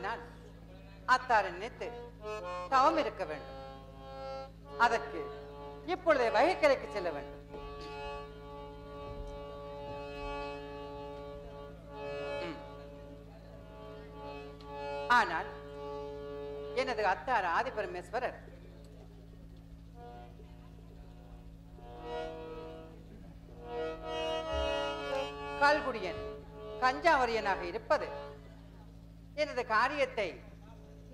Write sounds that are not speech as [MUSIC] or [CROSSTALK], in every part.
ஆதலினால் அத்தாரை நினைத்து தவம் இருக்க வேண்டும். அதற்கு இப்பொழுதே வகைக்கரைக்கு செல்ல வேண்டும். ஆனால் எனது அத்தார் ஆதிபரமேஸ்வரர் கல்குடியன் கஞ்சாவரியனாக இருப்பது எனது காரியத்தை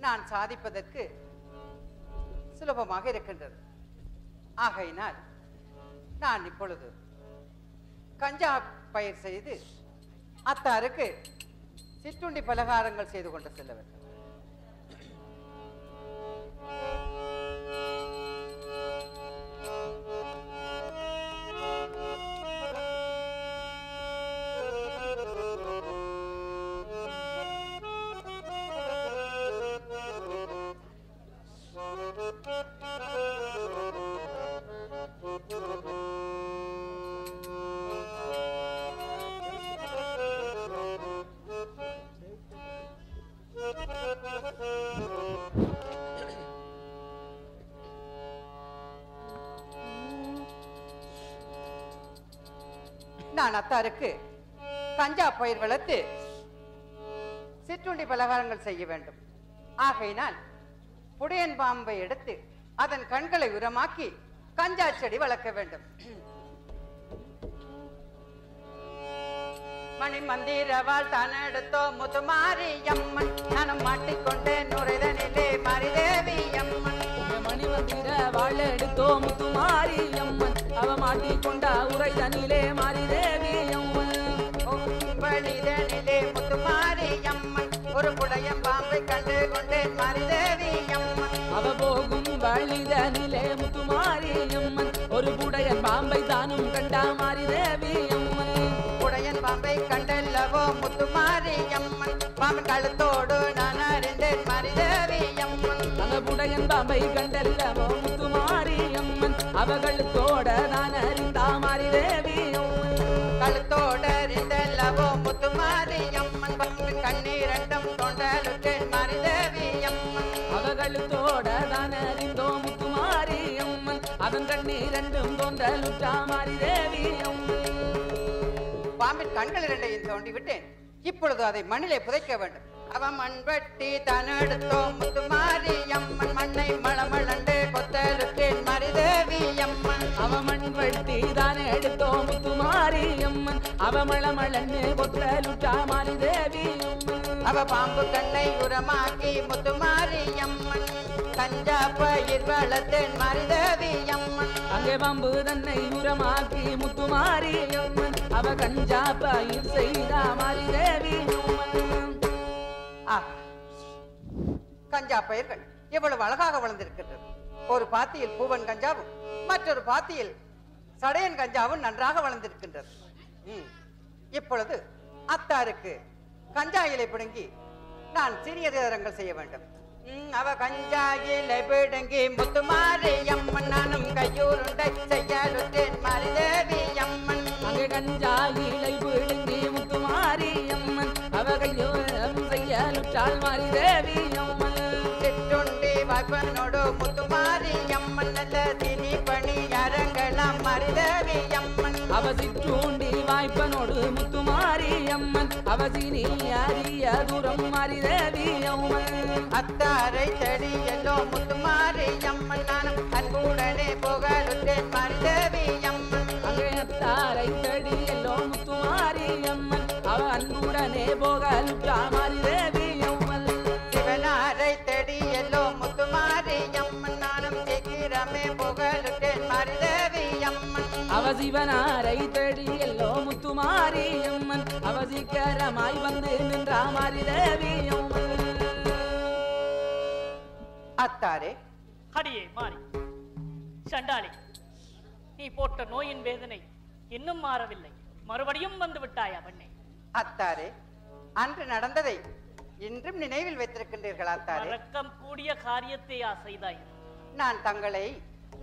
நான் சாதிப்பதற்கு சுலபமாக இருக்கின்றது. ஆகையினால் நான் இப்பொழுது கஞ்சா பயிர் செய்து அத்தாருக்கு சிற்றுண்டி பலகாரங்கள் செய்து கொண்டு செல்ல வேண்டும். அத்தாருக்கு கஞ்சா பயிர் வளர்த்து சிற்றுண்டி பலகாரங்கள் செய்ய வேண்டும். ஆகையினால் புடையன் பாம்பை எடுத்து அதன் கண்களை உரமாக்கி கஞ்சா செடி வளர்க்க வேண்டும். மணி மந்திரவால் தனெடுத்தோ முதுமாரி அம்மன். நானும் மாட்டிக்கொண்டே நுரைதனிலே மாரிதேவி அம்மன். மணி மந்திரவாள் எடுத்தோ முத்துமாரி அம்மன். அவ மாட்டிக்கொண்டா உரைதனிலே மாறிதேவி கொண்டேன் மரிதேவி அம்மன் அவ போகும் வழிதனிலே முத்துமாரி அம்மன் ஒரு புடையன் பாம்பை தானும் கண்டா மாறிதேவி அம்மன் புடையன் பாம்பை கண்டல்லவோ முத்துமாரி அம்மன் பாம்பின் கழுத்தோடு நான் அறிந்தேன் மரிதேவி அம்மன் அந்த புடையன் பாம்பை கண்டல்லவோ முத்துமாரி அம்மன் அவகளுத்தோட நான் அறிந்தா மாறிதேவி அம்மன் கழுத்தோடு அறிந்தல்லவோ முத்துமாரி அம்மன் பாம்பின் கண்ணீரண்டும் அவகளுத்தோட தான் அறிந்தோ முத்துமாரி அம்மன் அதன் கண்ணீரண்டும் தோன்றலுற்றா மாறிதேவி அம்மன் பாம்பின் கண்கள் இரண்டையும் தோண்டி விட்டேன் இப்பொழுது அதை மண்ணிலே புதைக்க வேண்டும். அவ மண் வெட்டி தனெடுத்தோ முத்துமாரி அம்மன் மண்ணை மளமளண்டு கொத்தலுற்றேன் மரிதேவி அம்மன் அவ மண் வெட்டி தானே எடுத்தோ முத்துமாரி அம்மன் அவ மளமளன்னு கொத்தலுற்றா மாறி தேவி அம்மன் அவ பாம்பு கண்ணை உரமாக்கி முத்துமாரி அம்மன் கஞ்சா பயிர் வளர்த்தேன் மரிதேவி அம்மன் அங்கே பம்பு தன்னை உரமாக்கி முத்துமாரி அம்மன் அவ கஞ்சா பயிர் செய்தா மாறி தேவி அம்மன் கஞ்சா பயிர்கள் எவ்வளவு அழகாக வளர்ந்திருக்கின்றது. ஒரு பாத்தியில் பூவன் கஞ்சாவும் மற்றொரு பாத்தியில் சடையன் கஞ்சாவும் நன்றாக வளர்ந்திருக்கின்றது. இப்பொழுது அத்தாருக்கு கஞ்சா இலை பிடுங்கி நான் சிறிய தரங்கள் செய்ய வேண்டும். அவ கஞ்சா இலை பிடுங்கி முத்துமாரி அம்மன் நானும் கையூருண்டை செய்யலுற்றேன் மரிதேவி அம்மன். அங்கே கஞ்சா இலை விழுங்கி முத்துமாரி அம்மன் அவ கையோரம் மாறி தேவி அம்மன் சிற்றுண்டி வாய்ப்பனோடு முத்துமாரி அம்மன் நல்ல தினி பணி அரங்கலாம் மரிதேவி அம்மன் அவ சிற்றூண்டி வாய்ப்பனோடு முத்துமாரி அம்மன். அவசினி அறிய தூரம் மாறி தேவி அம்மன் அத்தாரை தேடி எல்லோ முத்துமாரி அம்மன். நானும் அன்புடனே புகழுற்றேன் மரிதேவி அம்மன் அங்கே தாரை தேடி எல்லோ முத்துமாரி அம்மன். அவ அன்புடனே போகலுற்றா மாறி தேவி சிவனாரை தேடி எல்லோ முத்துமாரி அம்மன். அவ சீக்கிரமாய் வந்து நின்றா மாறி தேவி அம்மன் அத்தாரே. அடியே மாறி. சண்டாளி நீ போட்ட நோயின் வேதனை இன்னும் மாறவில்லை. மறுபடியும் வந்து விட்டாயா பெண்ணே? அத்தாரே அன்று நடந்ததை இன்றும் நினைவில் வைத்திருக்கின்றீர்கள் அத்தாரே. மறக்கம் கூடிய காரியத்தையா செய்தாய் நான் தங்களை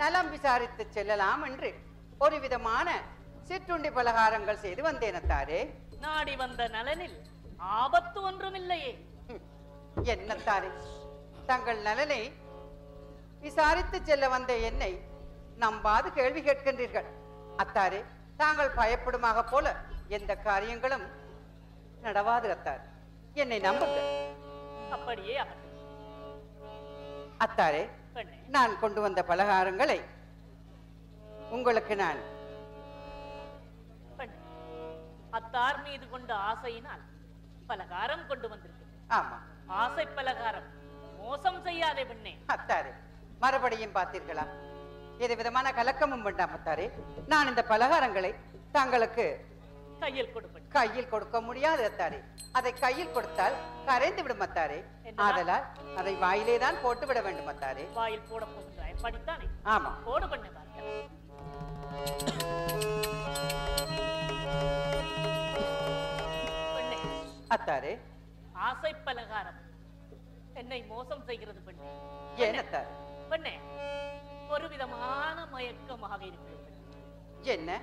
நலம் விசாரித்து செல்லலாம் என்று ஒரு விதமான சிற்றுண்டி பலகாரங்கள் செய்து வந்தேன் அத்தாரே நாடி வந்த நலனில் ஆபத்து ஒன்றுமில்லையே. ஹம், என்னத்தாரே தங்கள் நலனை விசாரித்து செல்ல வந்த என்னை நம்பாது கேள்வி கேட்கின்றீர்கள். அத்தாரே தாங்கள் பயப்படுமாக போல எந்த காரியங்களும் நடவாது அத்தார். என்னை நம்புங்கள் அப்படியே அத்தாரே நான் கொண்டு வந்த பலகாரங்களை உங்களுக்கு நான். அத்தார் மீது கொண்ட ஆசையினால் பலகாரம் கொண்டு வந்திருக்கிறேன். ஆமா. ஆசை பலகாரம் மோசம் செய்யாதே பெண்ணே. அத்தாரே மறுபடியும் பார்த்தீர்களா? எது விதமான கலக்கமும் வேண்டாம் அத்தாரே. நான் இந்த பலகாரங்களை தங்களுக்கு கையில் கொடுப்பேன். கையில் கொடுக்க முடியாது அத்தாரே. அதை கையில் கொடுத்தால் கரைந்து விடும் அத்தாரே? ஆதலால் அதை வாயிலே தான் போட்டு விட வேண்டும் அத்தாரே. வாயில் போட போகின்றாய். படித்தானே? ஆமா. போடு பெண்ணே அத்தாரே. ஆசை பலகாரம். என்னை மோசம் செய்கிறது பெண்ணே. பெண்ணே ஒரு விதமான மயக்கமாக இருக்கிறது என்ன?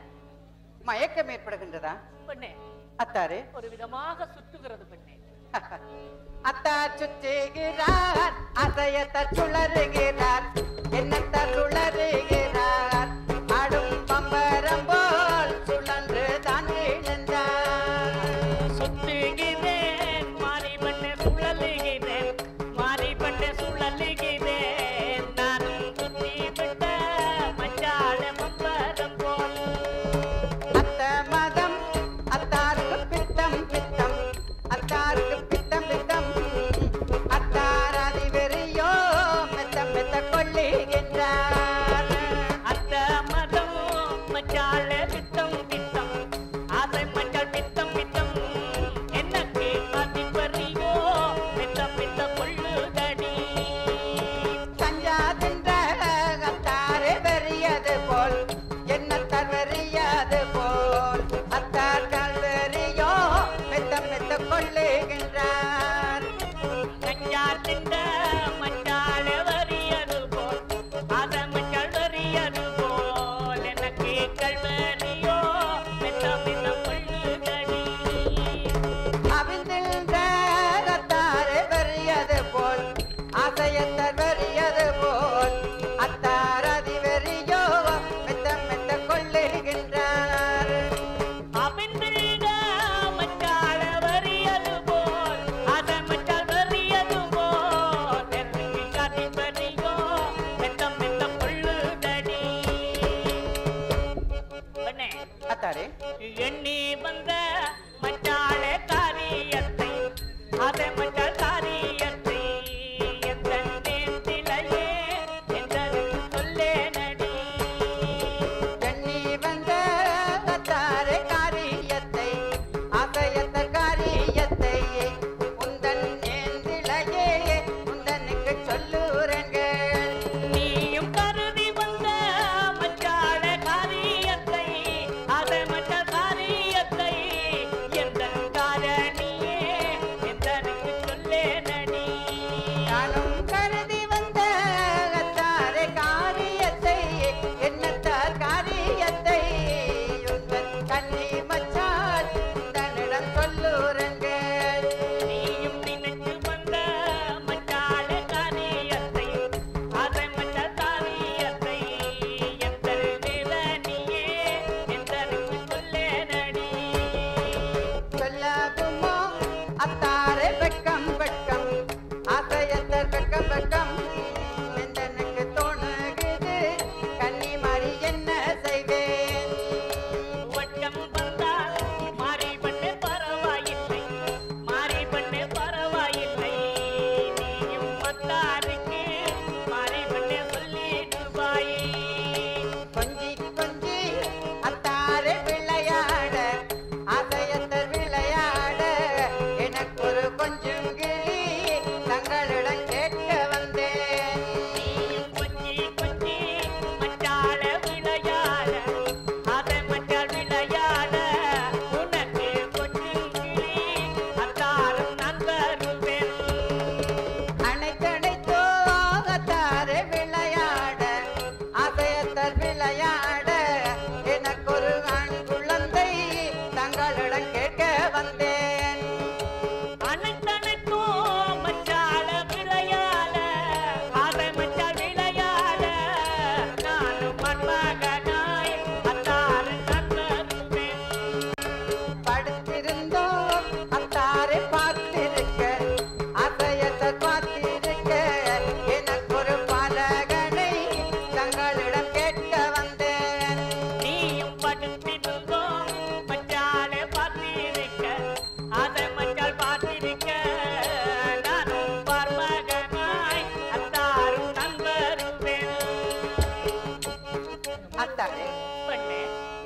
மயக்கம் ஏற்படுகின்றதா? பெண்ணே அத்தாரே. ஒரு விதமாக சுற்றுகிறது பெண்ணே. [LAUGHS] அத்தா சுற்றுகிறார் அசையத்த சுழறுகிறார் என்னத்த சுழறுகிறார்.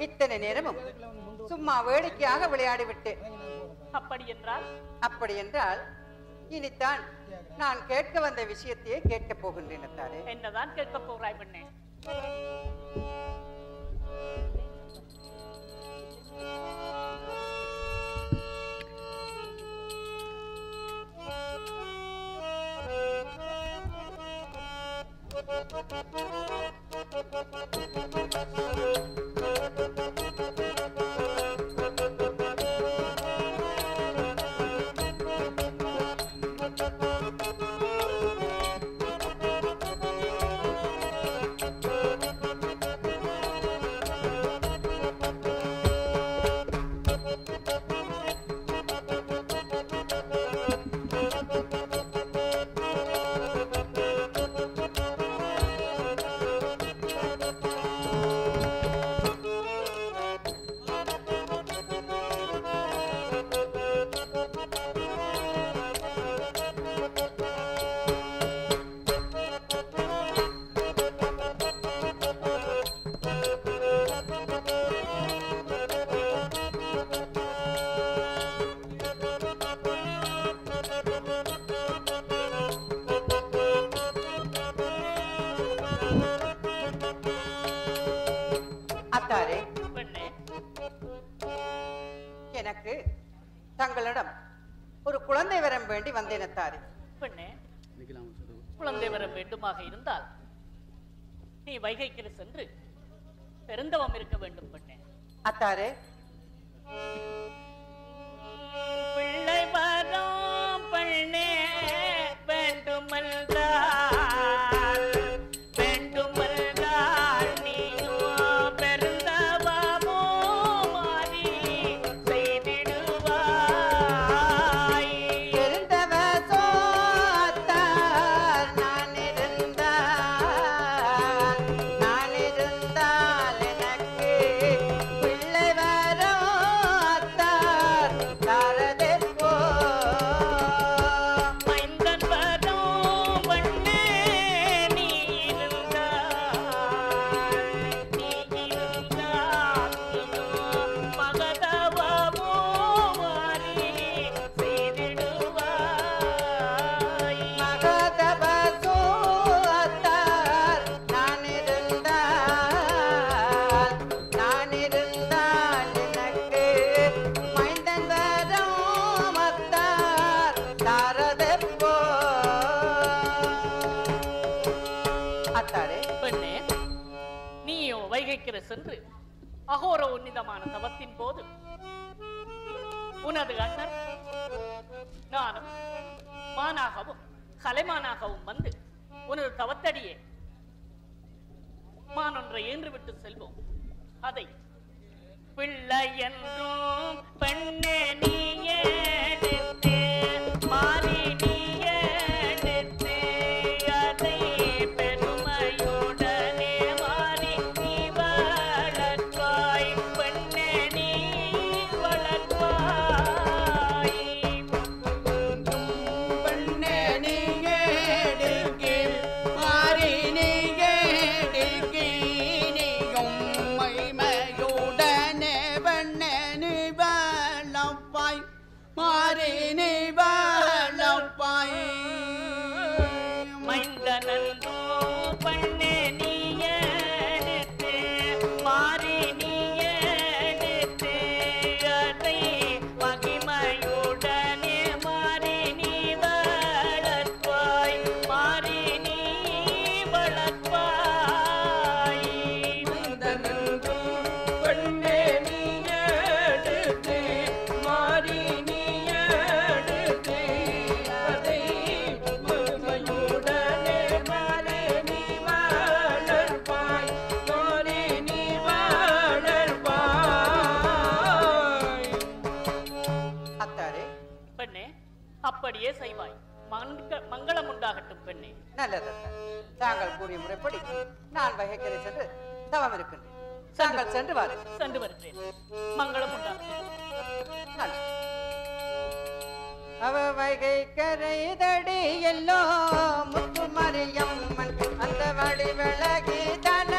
இத்தனை நேரமும் சும்மா வேடிக்கையாக விளையாடிவிட்டு. அப்படி என்றால் அப்படி என்றால் இனித்தான் நான் கேட்க வந்த விஷயத்தையே கேட்க போகின்றேன் என்னதான் கேட்க போகிறாய் பெண்ணே? Thank you. Thank you. வைகைக்கு சென்று பெருந்தவம் இருக்க வேண்டும் பெண்ணே. அத்தாரே. உண்டாகட்டும் பெண்ணே. நல்லது தாங்கள் கூறிய முறைப்படி நான் வகைக்கரை சென்று தவம் இருக்கின்றேன். தாங்கள் சென்று வாரு சென்று வருகிறேன். மங்களம் உண்டாகட்டும் அவ வகை கரை தடி எல்லோ முத்துமரியம்மன் அந்த வழி விலகி தன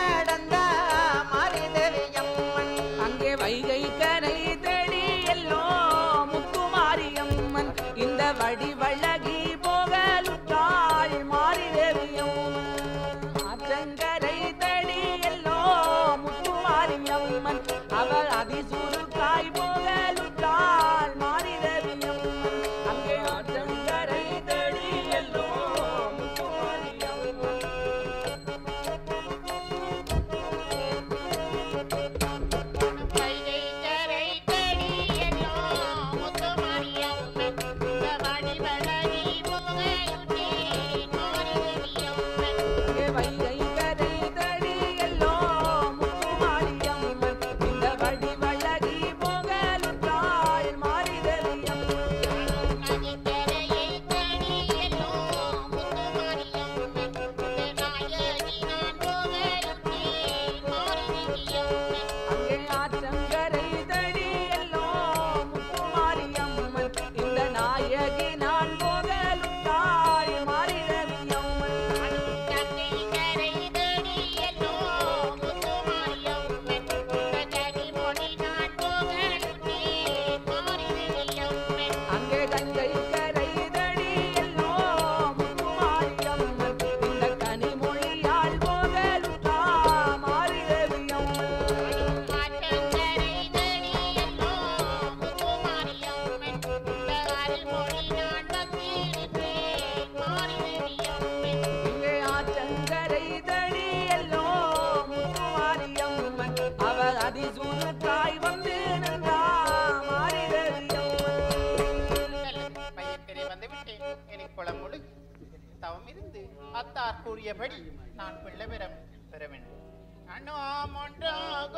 கூறியபடி நான் பிள்ளை பெறம் பெற வேண்டும் அண்ணா மொன்றாக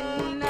Nina.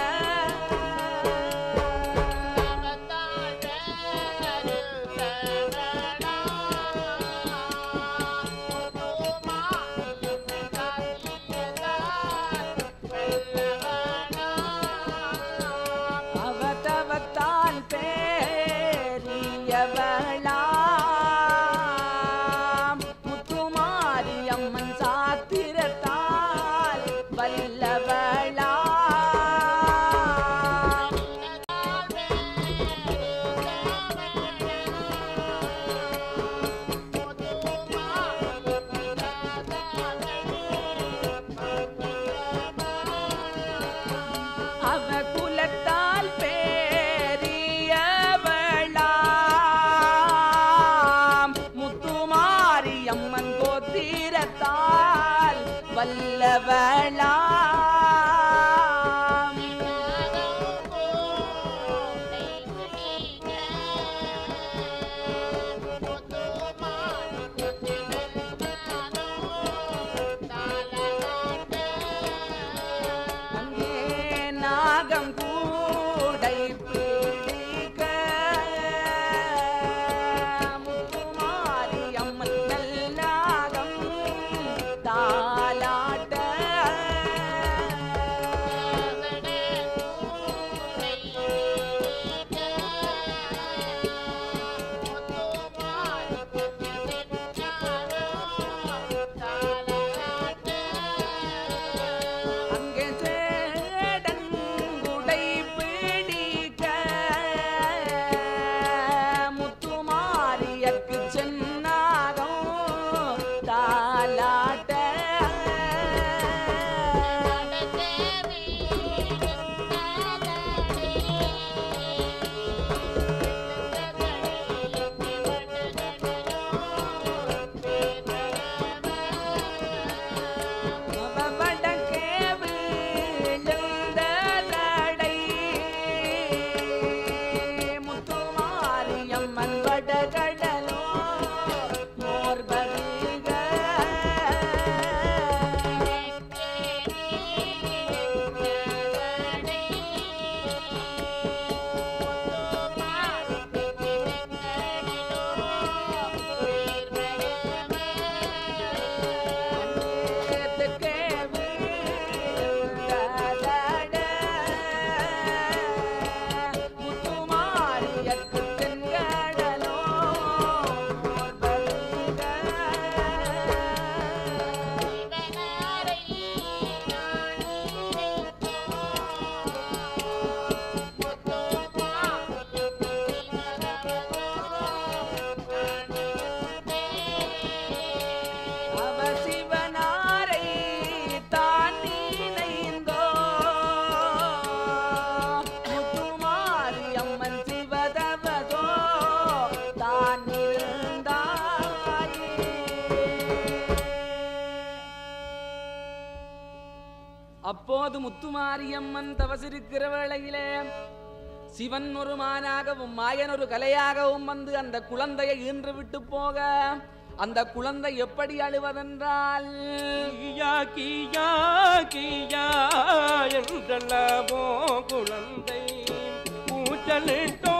மாரியம்மன் தவசிருக்கிற வேளையிலே சிவன் ஒரு மானாகவும் மாயன் ஒரு கலையாகவும் வந்து அந்த குழந்தையை ஈன்று விட்டு போக அந்த குழந்தை எப்படி அழுவதென்றால் கீயா கீயா கீயா என்றல்லவோ குழந்தை கூச்சலிட்டோ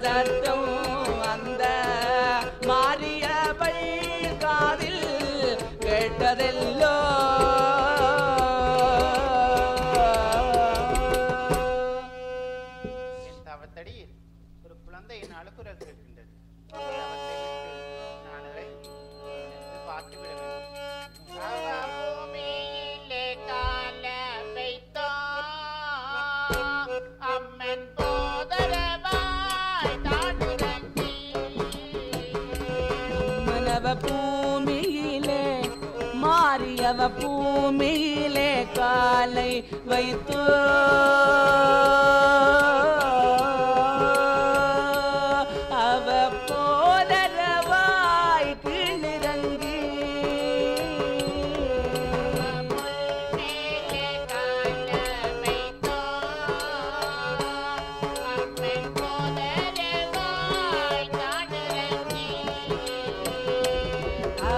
That.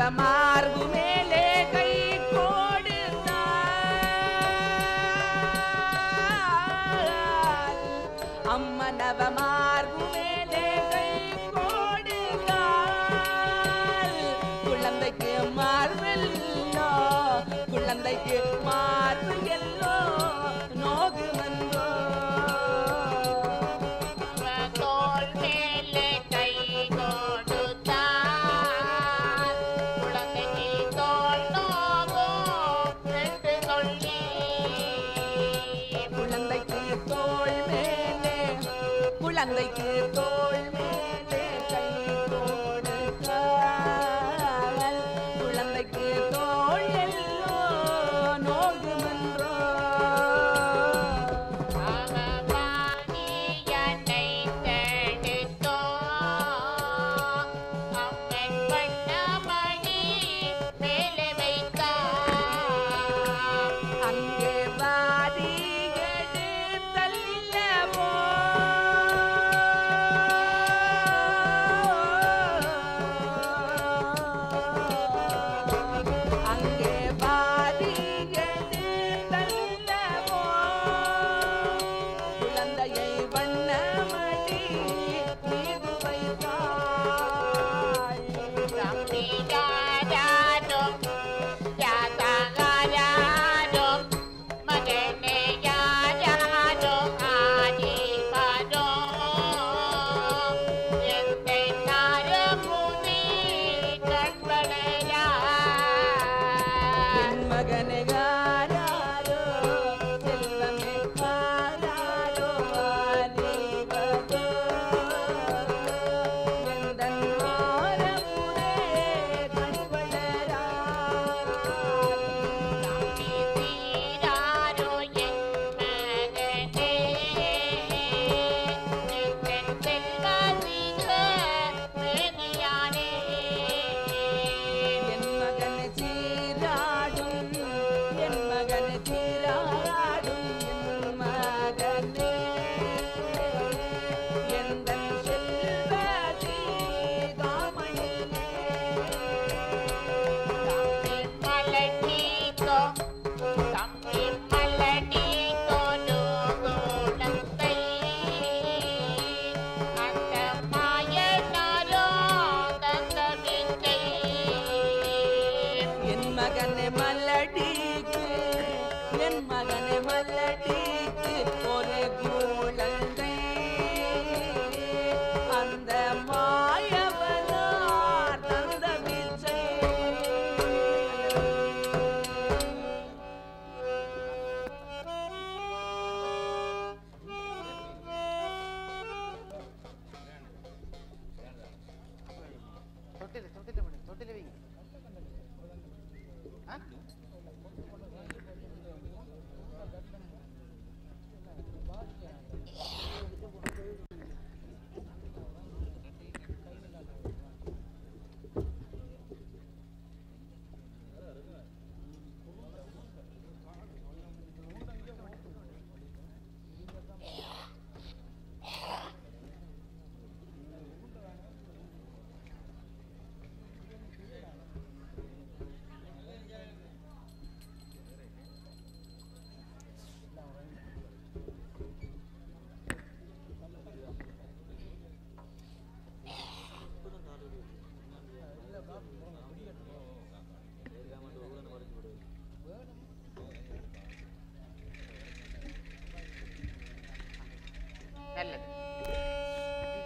amargo meu.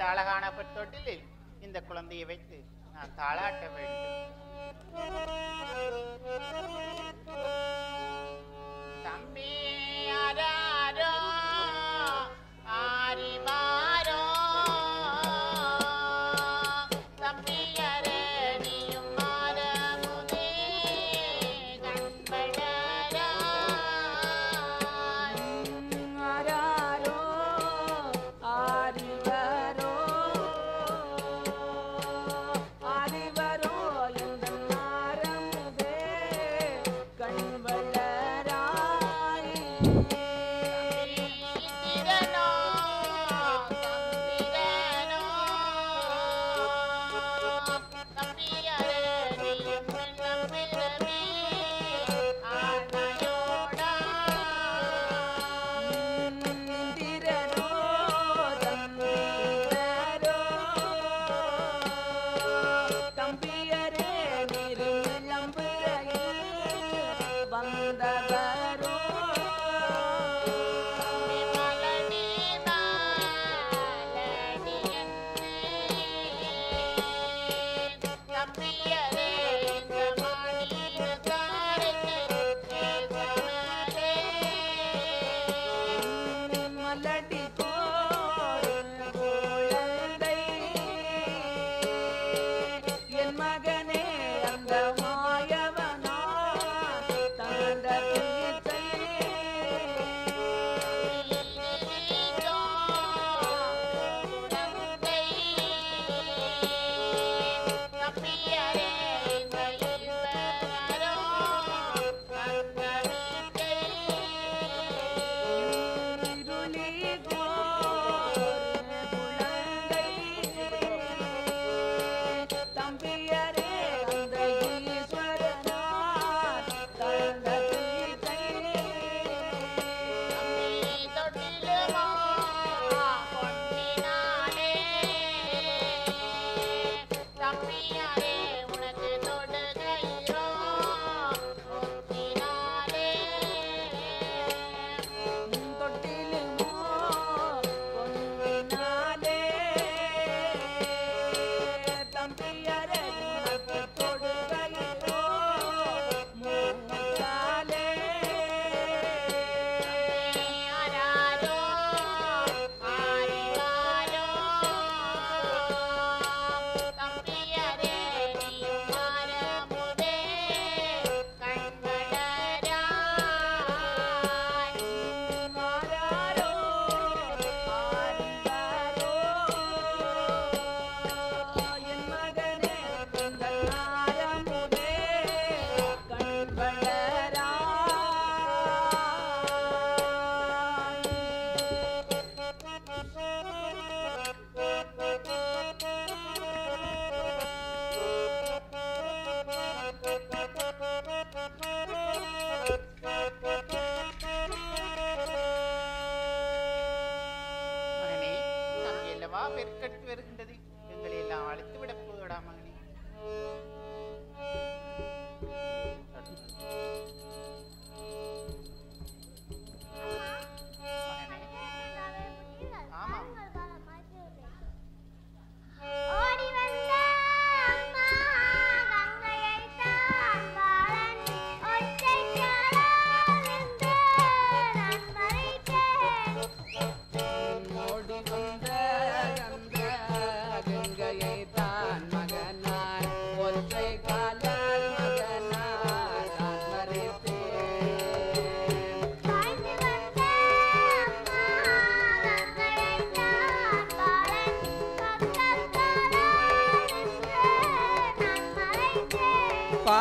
அழகான பெற்றொட்டிலில் இந்த குழந்தையை வைத்து நான் தாளாட்ட வேண்டும்.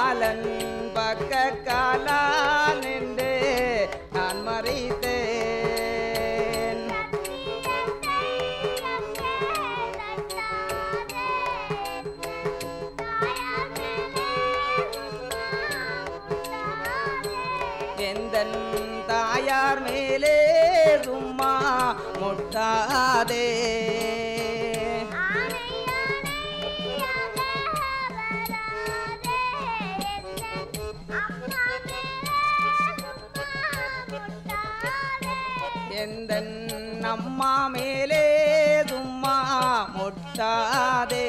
காலன் பக்க காலா நின்று நான் மறைத்தேன். எந்தன் தாயார் மேலே சும்மா முட்டாதே. சும்மா மேலே சும்மா முட்டாதே.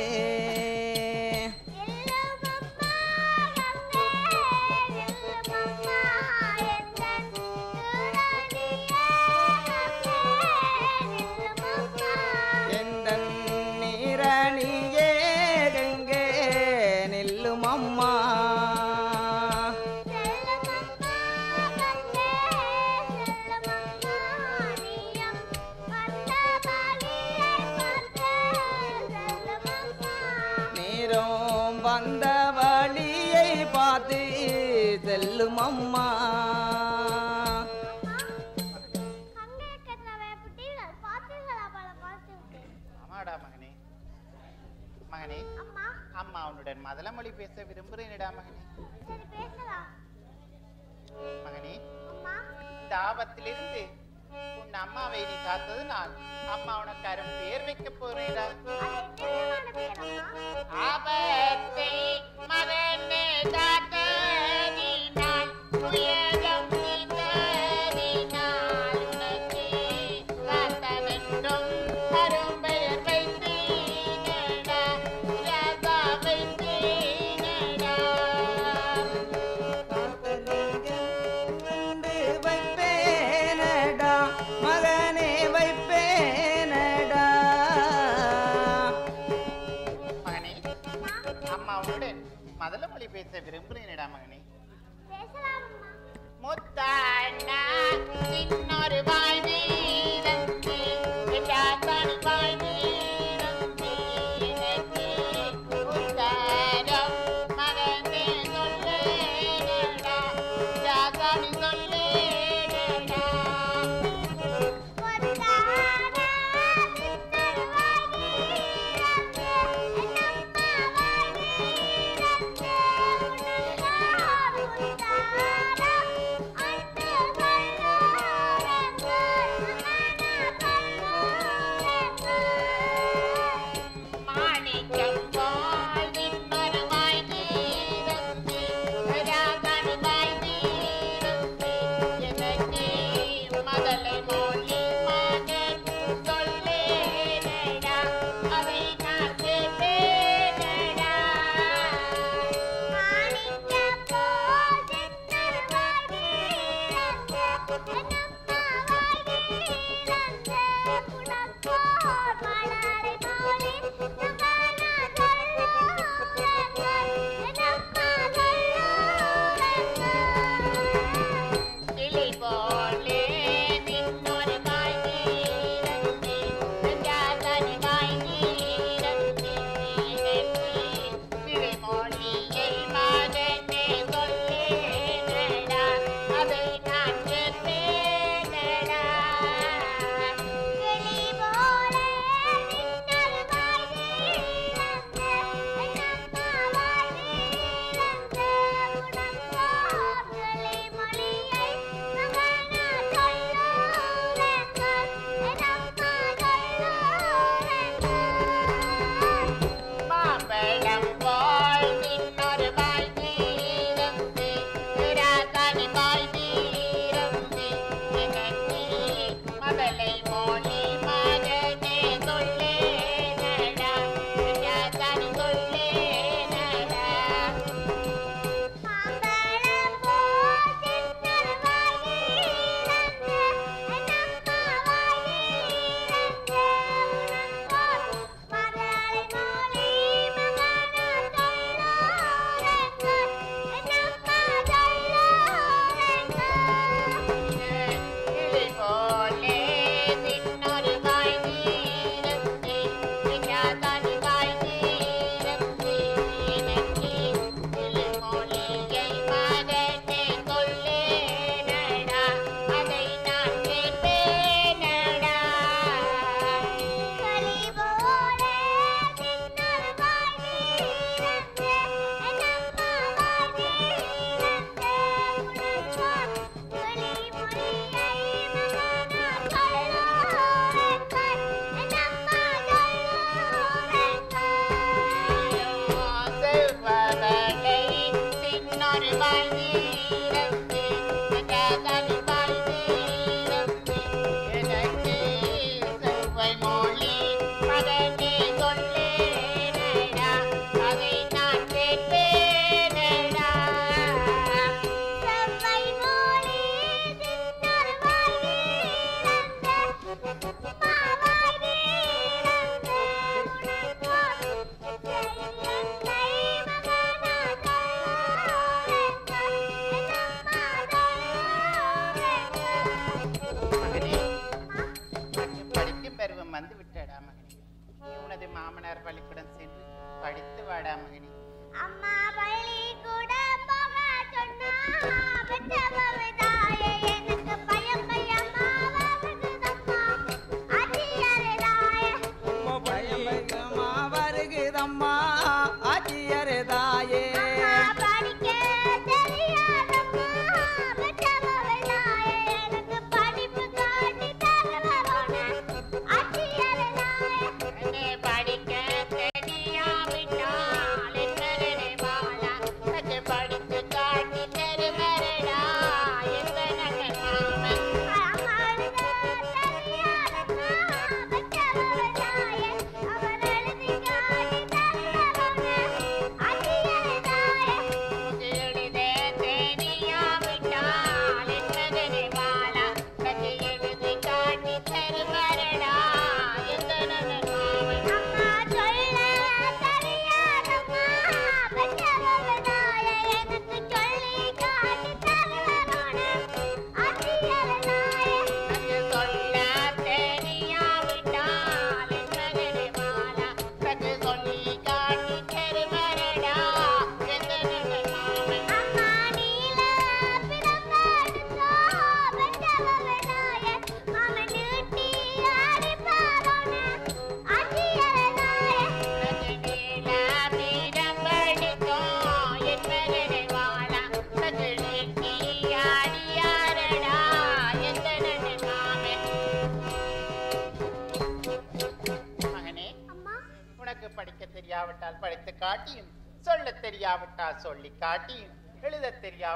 இருந்து உன் அம்மாவை நீ காத்தது நான் அம்மா உனக்கு அரும் பேர் வைக்க போறேன் விரும்புகிறேன் இடமகனே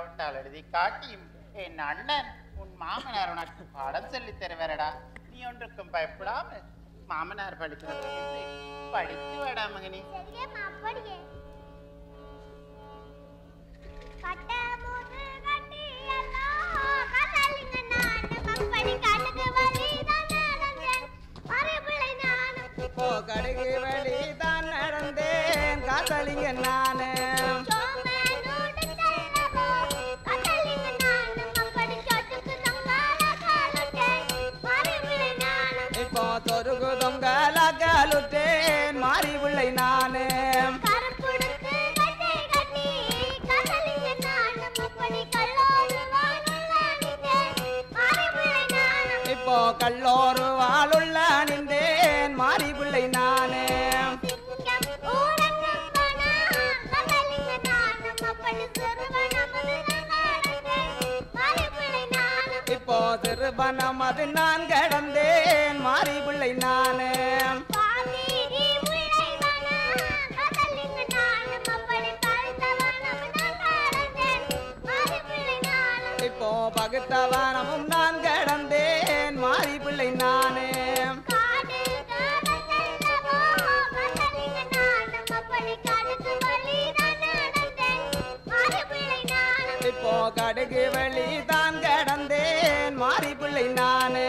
இல்லாவிட்டால் எழுதி காட்டியும் என் அண்ணன் உன் மாமனார் உனக்கு பாடம் சொல்லி தருவாரடா. நீ ஒன்றுக்கும் பயப்படாம மாமனார் படிக்கிறது படித்து வாடா மகனே. மனம் அது நான் கடந்தேன். மாறி பிள்ளை நான். இப்போ பகுத்தவானமும் நான் கடந்தேன். மாறி பிள்ளை நானே. இப்போ கடுகு வழி பிள்ளை நானே.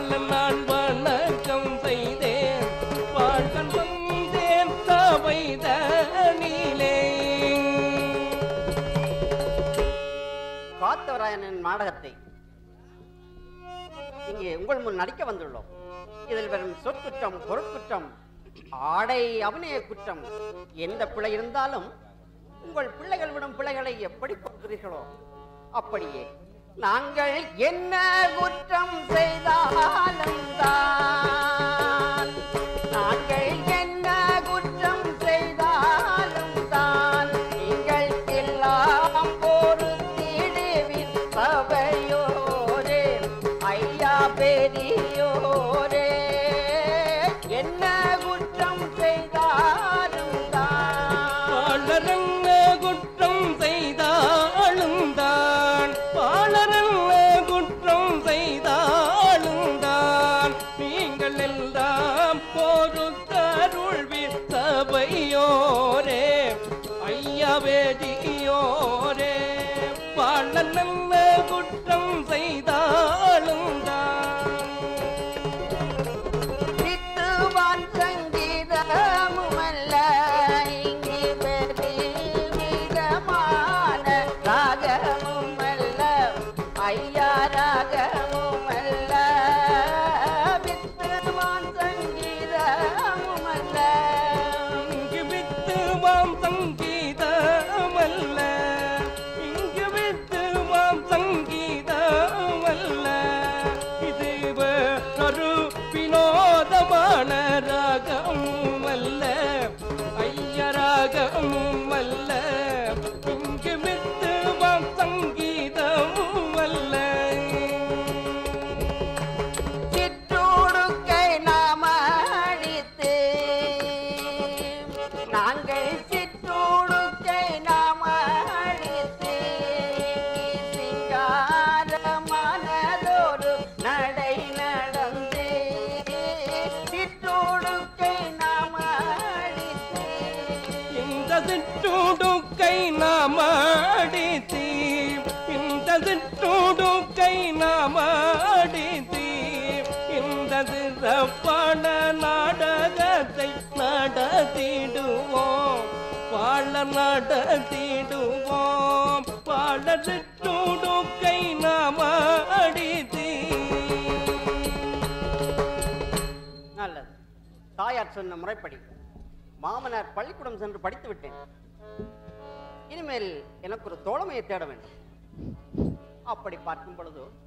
வாழல் நான் வணக்கம் செய்தேன். வாழ்கன் வந்தேன் தவைத காத்தவராயனின் நாடகத்தை இங்கே உங்கள் முன் நடிக்க வந்துள்ளோம். இதில் வரும் சொற்குற்றம் பொருட்குற்றம் ஆடை அவனைய குற்றம் எந்த பிள்ளை இருந்தாலும் உங்கள் பிள்ளைகள் விடும் பிள்ளைகளை எப்படி பொறுக்கிறீர்களோ அப்படியே நாங்கள் என்ன குற்றம் செய்தாலும் தான். நாங்கள் நடத்திடுவோம். பாடது நூடுக்கை நாம அடித்து. நல்லது. தாயார் சொன்ன முறைப்படி மாமனார் பள்ளிக்கூடம் சென்று படித்து விட்டேன். இனிமேல் எனக்கு ஒரு தோழமையை தேட வேண்டும். அப்படி பார்க்கும் பொழுது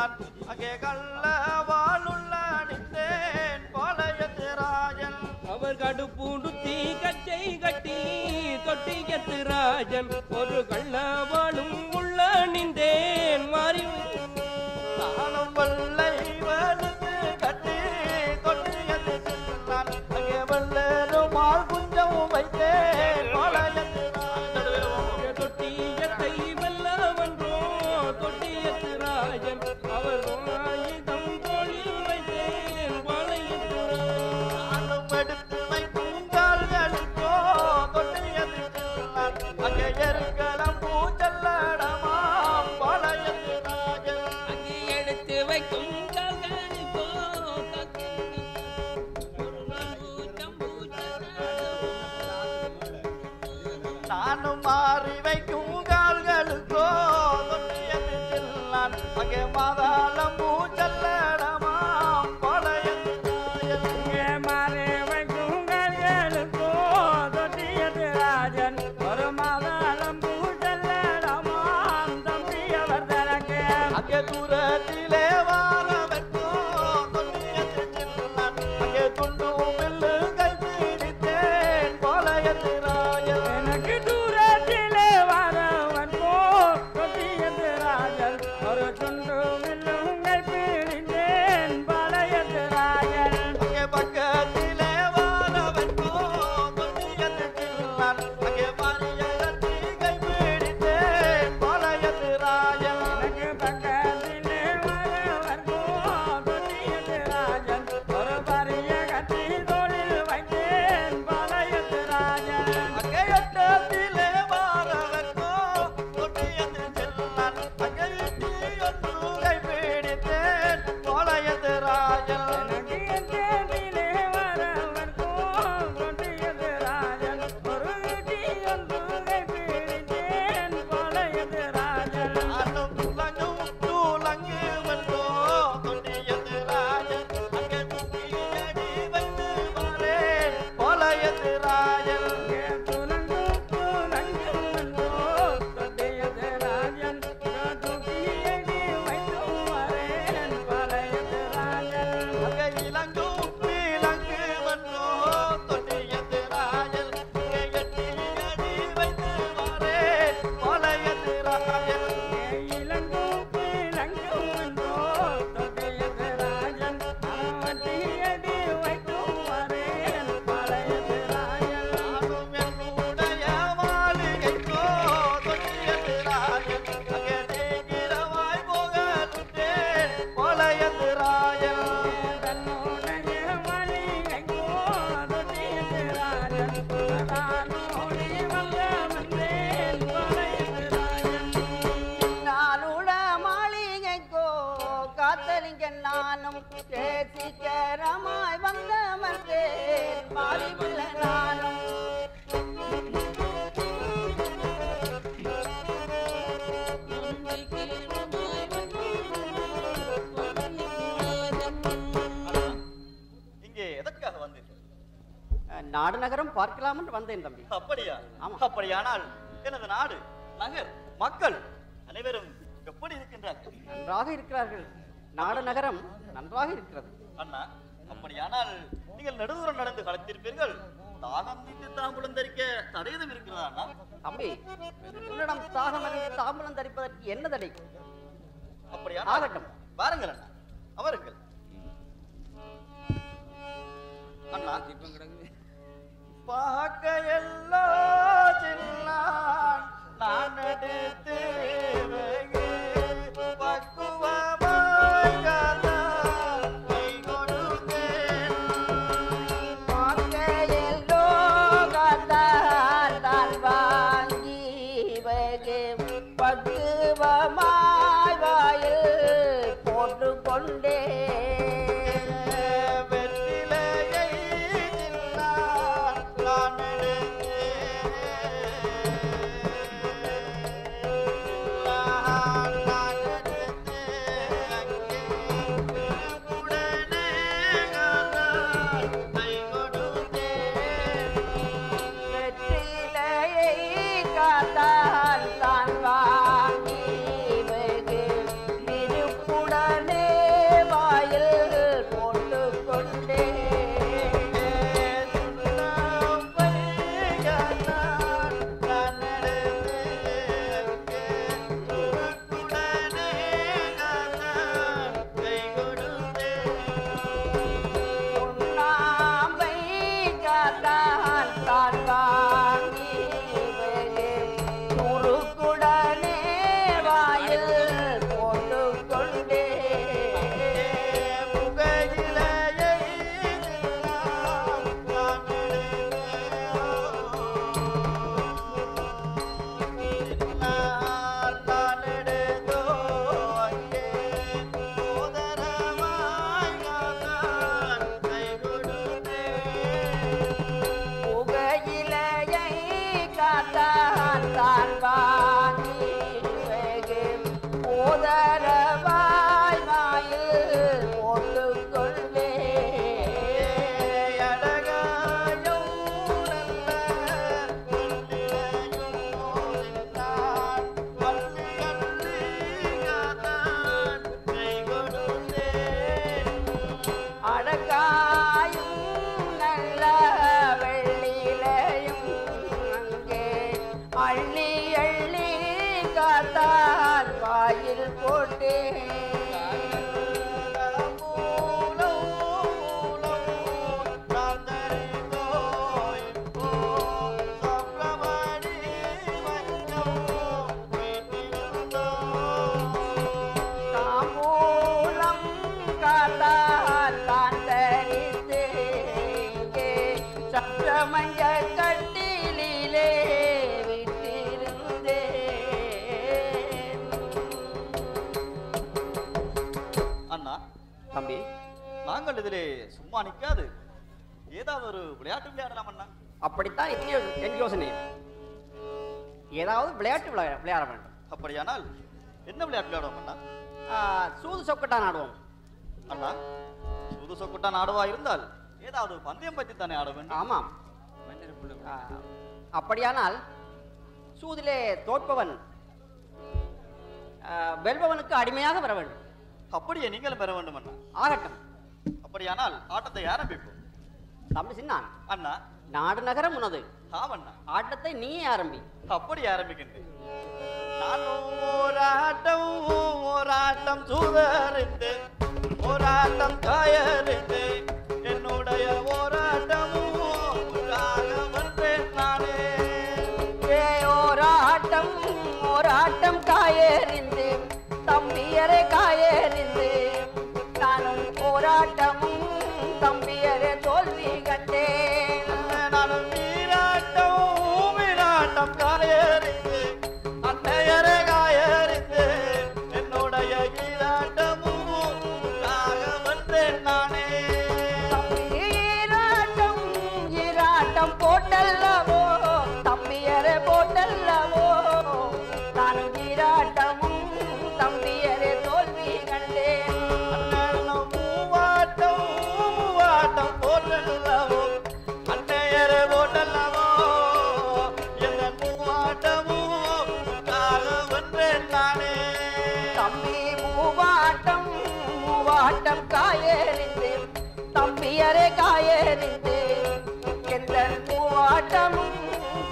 நான் அங்கே கள்ள வாழுள்ள நின்றேன் பாளையத்துராஜன் அவர் கடுப்பூண்டு தீ கச்சை கட்டி தொட்டியத்து ராஜன். ஒரு கள்ள வாழும் உள்ள நின்றேன். மாறி பார்க்கலாம் என்று வந்தேன் தம்பி. அப்படியா? ஆமா. அப்படியானால் எனது நாடு நகர் மக்கள் அனைவரும் எப்படி இருக்கின்றார்கள்? நன்றாக இருக்கிறார்கள். நாடு நகரம் நன்றாக இருக்கிறது. அண்ணா அப்படியானால் நீங்கள் நெடுதூரம் நடந்து கலத்திருப்பீர்கள் தாகம் தீர்த்து தாம்பூலம் தரிக்க தடையதும் இருக்கிறதா அண்ணா? தம்பி உன்னிடம் தாகம் அறிந்து தாம்பலம் தரிப்பதற்கு என்ன தடை? அப்படியானால் ஆகட்டும். வாருங்கள் அண்ணா. அவருங்கள். அண்ணா பார்க்க எல்லோ சில்லான் நான் எடுத்து சும்மா நிக்காது. ஏதாவது ஒரு விளையாட்டு விளையாடலாம் அப்படித்தான் என் யோசனை ஏதாவது விளையாட்டு விளையா விளையாட வேண்டும். அப்படியானால் என்ன விளையாட்டு விளையாடுவோம் அண்ணா? ஆ, சூது சொக்கட்டான் ஆடுவோம் அண்ணா சுது சொக்குட்டான் ஆடுவா இருந்தால் ஏதாவது பந்தயம் பற்றி தானே ஆட வேண்டும்? ஆமாம். அப்படியானால் சூதிலே தோற்பவன் ஆ, வெல்பவனுக்கு அடிமையாக வர வேண்டும். அப்படியே நீங்களும் பெற வேண்டும் அண்ணா. ஆகட்டும். அப்படியானால் ஆட்டத்தை ஆரம்பிப்போம். தம்பி சின்னான் அண்ணா. நாடு நகரம் உனது. ஆமண்ணா ஆட்டத்தை நீயே ஆரம்பி. அப்படி ஆரம்பிக்கின்றேன். ஓராட்டம் ஓராட்டம் சூதறிந்து ஓராட்டம் காயறிந்து என்னுடைய வந்தேன் நானே ஏ ஓராட்டம் ஓராட்டம் காயறிந்து தம்பியரை காயறிந்து 当兵 தம்பியரே காயறிந்து எந்த மூவாட்டமும்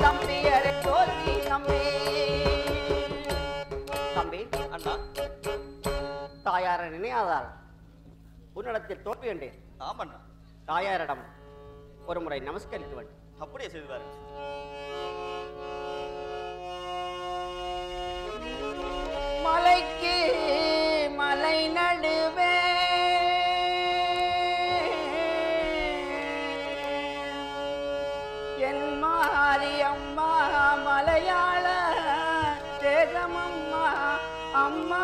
தம்பியரே தோல்வி நம்பி தம்பி அண்ணா. தாயாரை நினையாதால் உன்னிடத்தில் தோல்வி கண்டேன். ஆமண்ணா. தாயாரிடம் ஒரு முறை நமஸ்கரித்து வேண்டும் அப்படியே செய்து மலைக்கு மலை நடுவே. அம்மா தேகமம்மா அம்மா.